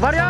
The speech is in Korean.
말이야.